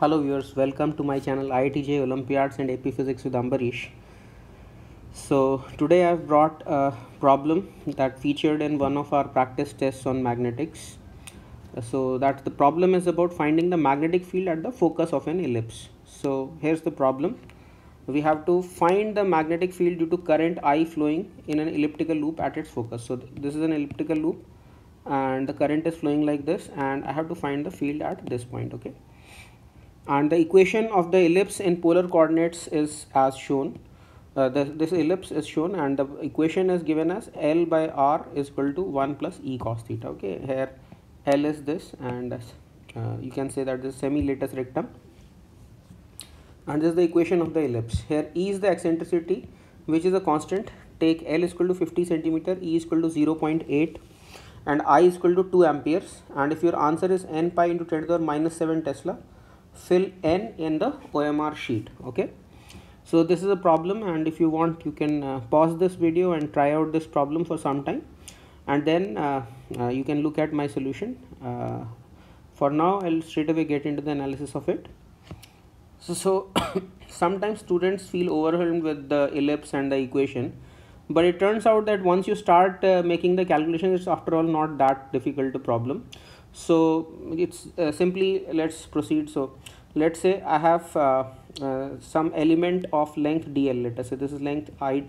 Hello viewers, welcome to my channel IIT JEE Olympiads and AP Physics with Ambarish. So today I've brought a problem that featured in one of our practice tests on magnetics. So that the problem is about finding the magnetic field at the focus of an ellipse. So here's the problem. We have to find the magnetic field due to current I flowing in an elliptical loop at its focus. So th- this is an elliptical loop and the current is flowing like this and I have to find the field at this point okay and the equation of the ellipse in polar coordinates is as shown. Uh, the, this ellipse is shown and the equation is given as L by R is equal to 1 plus E cos theta. Okay here L is this and uh, you can say that this semi latus rectum. And this is the equation of the ellipse. Here E is the eccentricity which is a constant. Take L is equal to 50 centimeter E is equal to 0.8 and I is equal to 2 amperes. And if your answer is n pi into 10 to the power minus 7 Tesla fill n in the OMR sheet okay? So this is a problem and if you want you can uh, pause this video and try out this problem for some time and then uh, uh, you can look at my solution. Uh, for now I'll straight away get into the analysis of it. So, so sometimes students feel overwhelmed with the ellipse and the equation but it turns out that once you start uh, making the calculations it's after all not that difficult a problem so it's uh, simply let's proceed so let's say i have uh, uh, some element of length dl let us say this is length i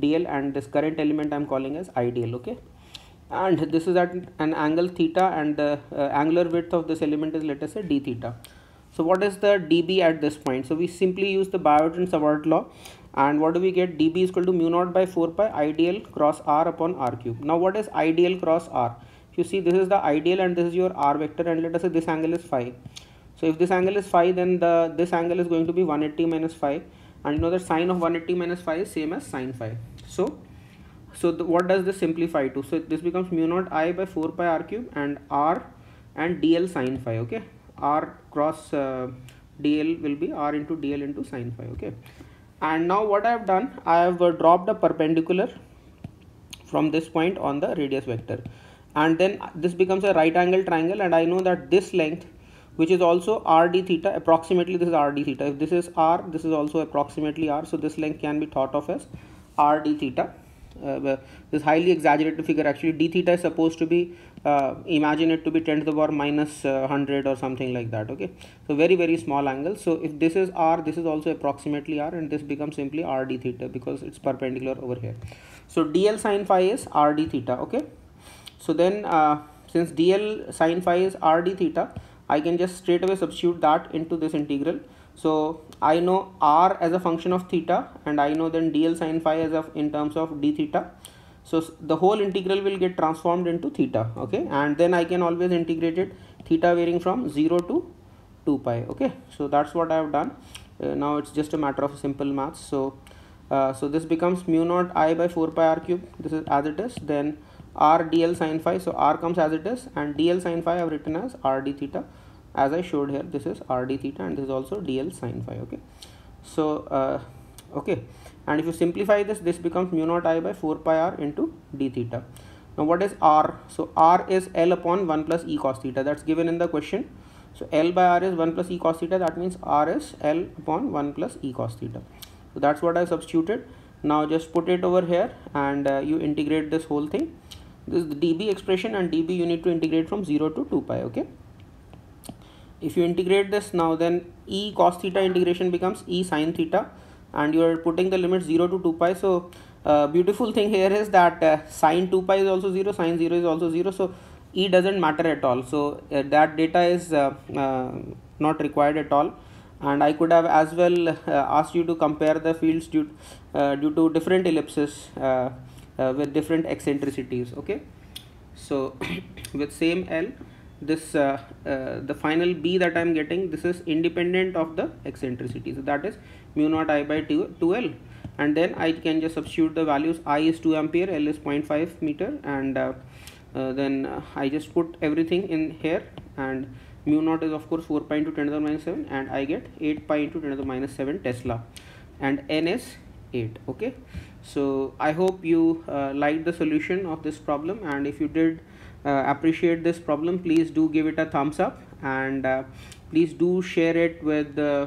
dl and this current element i'm calling as idl okay and this is at an angle theta and the uh, angular width of this element is let us say d theta so what is the dB at this point? So we simply use the Biot and Savart law and what do we get? dB is equal to mu naught by 4 pi idl cross r upon r cube. Now what is idl cross r? You see this is the idl and this is your r vector and let us say this angle is phi. So if this angle is phi then the this angle is going to be 180 minus phi and you know that sine of 180 minus phi is same as sine phi. So so the, what does this simplify to? So this becomes mu naught i by 4 pi r cube and r and dl sine phi okay r cross uh, dl will be r into dl into sine phi okay and now what i have done i have uh, dropped a perpendicular from this point on the radius vector and then this becomes a right angle triangle and i know that this length which is also rd theta approximately this is rd theta. If this is r this is also approximately r. So this length can be thought of as rd theta. Uh, this highly exaggerated figure actually d theta is supposed to be uh, imagine it to be 10 to the power minus, uh, 100 or something like that okay? So very very small angle. So if this is r this is also approximately r and this becomes simply r d theta because it's perpendicular over here. So dl sine phi is r d theta okay so then uh, since dl sine phi is r d theta i can just straight away substitute that into this integral so I know r as a function of theta and I know then dl sine phi as of in terms of d theta. So the whole integral will get transformed into theta okay and then I can always integrate it theta varying from 0 to 2 pi okay. So that's what I have done. Uh, now it's just a matter of simple maths. So uh, so this becomes mu naught i by 4 pi r cube this is as it is then r dl sine phi. So r comes as it is and dl sine phi I have written as r d theta. As I showed here this is rd theta and this is also dl sine phi okay? So uh, okay. And if you simplify this this becomes mu naught i by 4 pi r into d theta. Now what is r? So r is l upon 1 plus e cos theta. That's given in the question. So l by r is 1 plus e cos theta. That means r is l upon 1 plus e cos theta. So that's what I substituted. Now just put it over here and uh, you integrate this whole thing this is the dB expression and dB you need to integrate from 0 to 2 pi okay? If you integrate this now then e cos theta integration becomes e sine theta and you are putting the limit 0 to 2 pi so uh, beautiful thing here is that uh, sine 2 pi is also 0 sine 0 is also 0 so e doesn't matter at all. So uh, that data is uh, uh, not required at all. And I could have as well uh, asked you to compare the fields due, due to different ellipses with different eccentricities okay? So with same L this uh, uh, the final b that i'm getting this is independent of the eccentricity. So that is mu naught i by 2, 2l and then i can just substitute the values i is 2 ampere l is 0.5 meter and uh, uh then uh, i just put everything in here and mu naught is of course 4 pi into 10 to the minus 7 and i get 8 pi into 10 to the minus 7 tesla. And n is 8 okay? So i hope you uh, liked the solution of this problem and if you did uh, appreciate this problem please do give it a thumbs up and uh, please do share it with uh,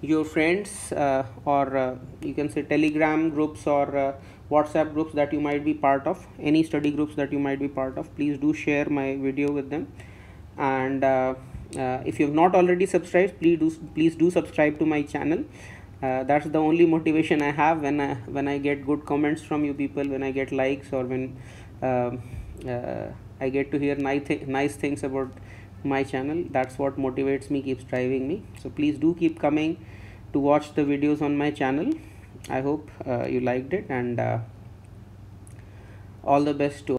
your friends uh, or uh, you can say telegram groups or whatsapp groups that you might be part of any study groups that you might be part of please do share my video with them. And if you have not already subscribed please do please do subscribe to my channel uh, that's the only motivation i have when i when i get good comments from you people when i get likes or when um, uh, i get to hear nice, th- nice things about my channel. That's what motivates me keeps driving me. So please do keep coming to watch the videos on my channel. I hope uh, you liked it and uh, all the best to